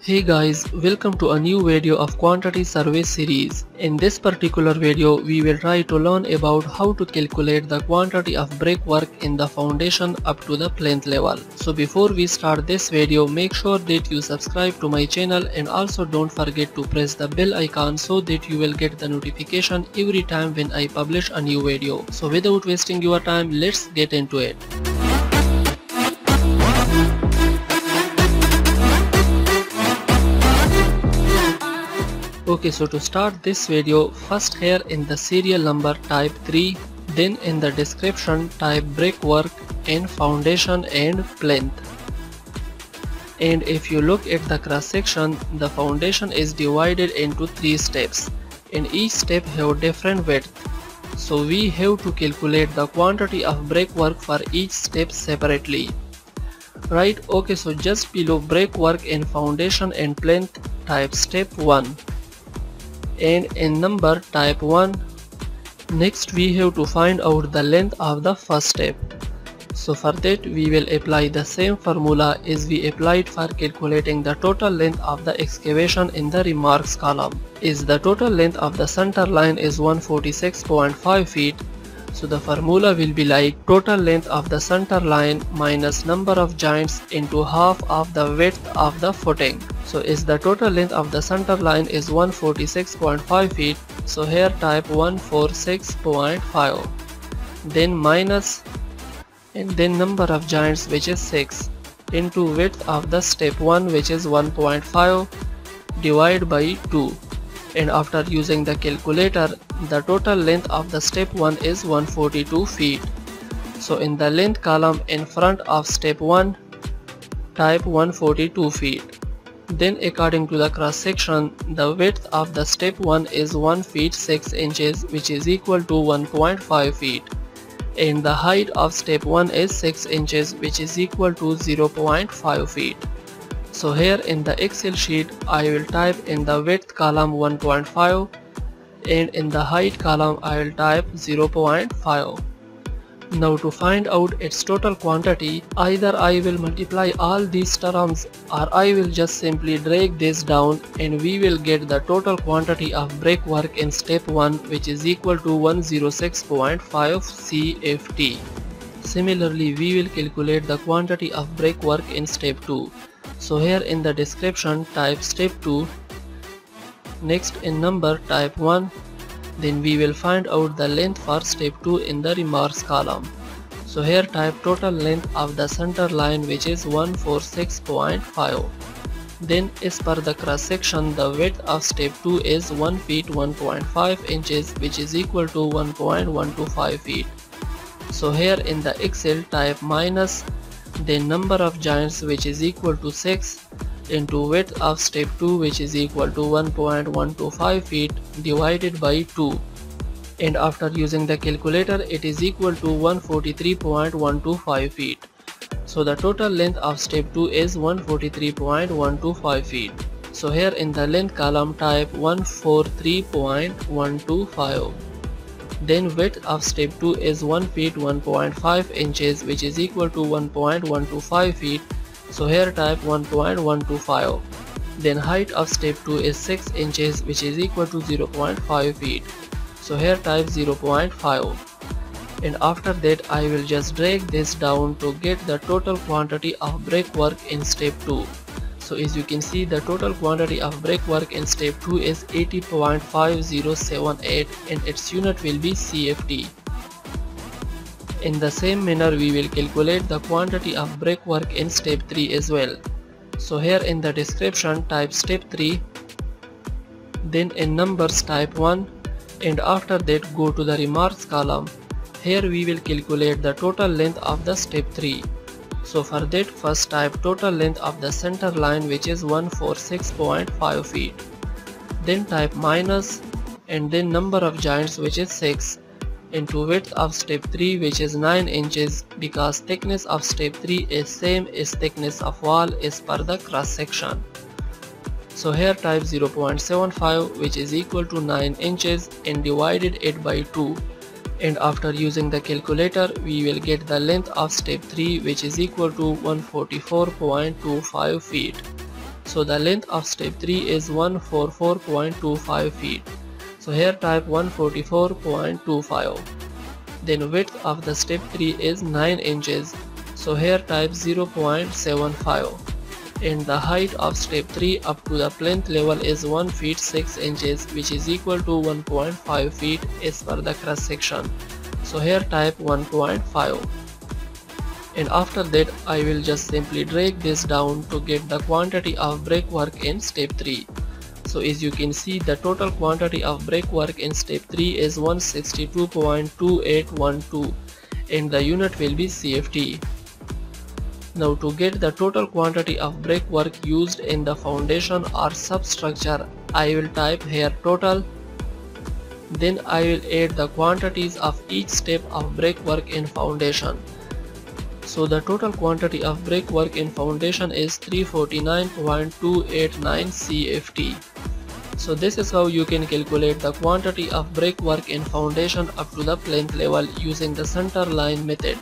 Hey guys, welcome to a new video of quantity survey series. In this particular video, we will try to learn about how to calculate the quantity of brickwork in the foundation up to the plinth level. So before we start this video, make sure that you subscribe to my channel and also don't forget to press the bell icon so that you will get the notification every time when I publish a new video. So without wasting your time, let's get into it. Okay, so to start this video, first here in the serial number type 3, then in the description type brickwork and foundation and plinth. And if you look at the cross section, the foundation is divided into 3 steps and each step have different width. So we have to calculate the quantity of brickwork for each step separately. Right, okay, so just below brickwork and foundation and plinth type step 1 and in number type 1 next we have to find out the length of the first step. So for that we will apply the same formula as we applied for calculating the total length of the excavation in the remarks column. Is the total length of the center line is 146.5 feet. So the formula will be like total length of the center line minus number of joints into half of the width of the footing. So is the total length of the center line is 146.5 feet. So here type 146.5. Then minus and then number of joints which is 6 into width of the step 1 which is 1.5 divide by 2 and after using the calculator the total length of the step 1 is 142 feet so in the length column in front of step 1 type 142 feet then according to the cross section the width of the step 1 is 1 feet 6 inches which is equal to 1.5 feet. And the height of step 1 is 6 inches which is equal to 0.5 feet. So here in the excel sheet I will type in the width column 1.5 and in the height column I will type 0.5 now to find out its total quantity either I will multiply all these terms or I will just simply drag this down and we will get the total quantity of brickwork in step 1 which is equal to 106.5 CFT. Similarly we will calculate the quantity of brickwork in step 2 so here in the description type step 2 next in number type 1 then we will find out the length for step 2 in the remarks column. So here type total length of the center line which is 146.5 then as per the cross section the width of step 2 is 1 feet 1.5 inches which is equal to 1.125 feet. So here in the excel type minus the number of joints which is equal to 6 into width of step 2 which is equal to 1.125 feet divided by 2 and after using the calculator it is equal to 143.125 feet. So the total length of step 2 is 143.125 feet. So here in the length column type 143.125 then width of step 2 is 1 feet 1.5 inches which is equal to 1.125 feet so here type 1.125 then height of step 2 is 6 inches which is equal to 0.5 feet. So here type 0.5 and after that I will just drag this down to get the total quantity of brickwork in step 2 so as you can see the total quantity of brickwork in step 2 is 80.5078 and its unit will be CFT. In the same manner we will calculate the quantity of brickwork in step 3 as well. So here in the description type step 3 then in numbers type 1 and after that go to the remarks column. Here we will calculate the total length of the step 3. So for that first type total length of the center line which is 146.5 feet. Then type minus and then number of joints which is 6 into width of step 3 which is 9 inches because thickness of step 3 is same as thickness of wall is per the cross section. So here type 0.75 which is equal to 9 inches and divided it by 2 and after using the calculator we will get the length of step 3 which is equal to 144.25 feet. So the length of step 3 is 144.25 feet so here type 144.25 then width of the step 3 is 9 inches. So here type 0.75 and the height of step 3 up to the plinth level is 1 feet 6 inches which is equal to 1.5 feet as per the cross section. So here type 1.5 and after that I will just simply drag this down to get the quantity of brickwork in step 3 so as you can see the total quantity of brickwork in step 3 is 162.2812 and the unit will be CFT now to get the total quantity of brickwork used in the foundation or substructure, I will type here total. Then I will add the quantities of each step of brickwork in foundation. So the total quantity of brickwork in foundation is 349.289 CFT. So this is how you can calculate the quantity of brickwork in foundation up to the plinth level using the center line method.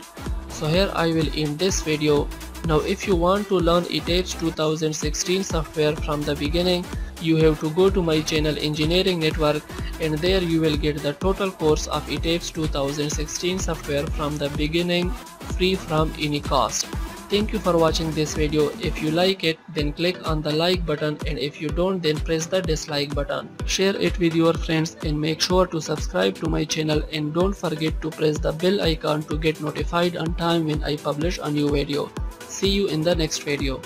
So here I will end this video. Now if you want to learn ETABS 2016 software from the beginning, you have to go to my channel Engineering Network and there you will get the total course of ETABS 2016 software from the beginning free from any cost. Thank you for watching this video. If you like it then click on the like button and if you don't then press the dislike button. Share it with your friends and make sure to subscribe to my channel and don't forget to press the bell icon to get notified on time when I publish a new video. See you in the next video.